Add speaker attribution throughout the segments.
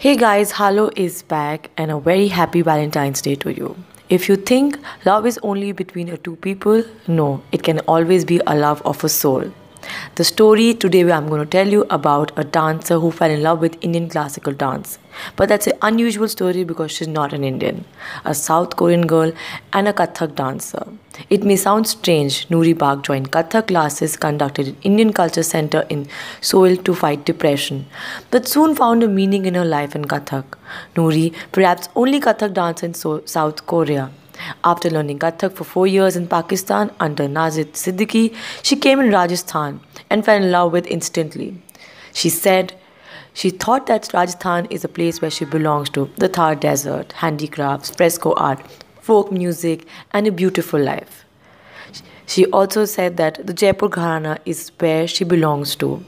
Speaker 1: Hey guys, Haalo is back and a very happy Valentine's Day to you. If you think love is only between two people, no, it can always be a love of a soul. The story today I'm going to tell you about a dancer who fell in love with Indian classical dance. But that's an unusual story because she's not an Indian, a South Korean girl and a Kathak dancer. It may sound strange, Noori Bak joined Kathak classes conducted at Indian Culture Center in Seoul to fight depression, but soon found a meaning in her life in Kathak. Noori, perhaps only Kathak dancer in South Korea, after learning Kathak for four years in Pakistan under Nahid Siddiqui, she came in Rajasthan and fell in love with instantly. She said she thought that Rajasthan is a place where she belongs to the Thar Desert, handicrafts, fresco art, folk music, and a beautiful life. She also said that the Jaipur Gharana is where she belongs to.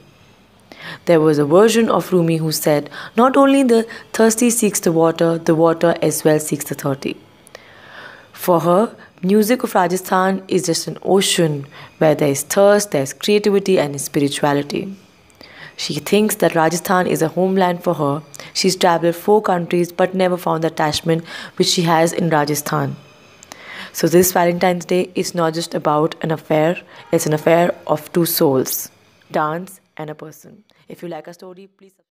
Speaker 1: There was a version of Rumi who said, Not only the thirsty seeks the water, the water as well seeks the thirsty. For her, music of Rajasthan is just an ocean where there is thirst, there is creativity, and spirituality. She thinks that Rajasthan is a homeland for her. She's traveled four countries but never found the attachment which she has in Rajasthan. So, this Valentine's Day is not just about an affair, it's an affair of two souls dance and a person. If you like a story, please.